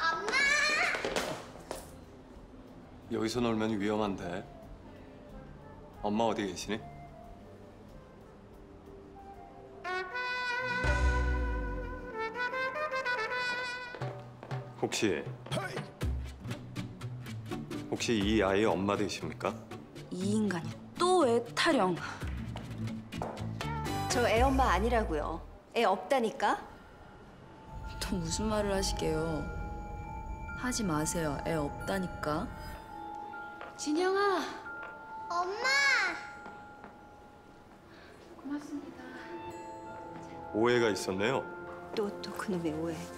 엄마! 여기서 놀면 위험한데. 엄마 어디 계시니? 혹시 혹시 이 아이의 엄마 되십니까? 이 인간이 또 애 타령. 저 애 엄마 아니라고요. 애 없다니까. 또 무슨 말을 하시게요? 하지 마세요. 애 없다니까. 진영아. 엄마! 오해가 있었네요. 또 또 그놈의 오해.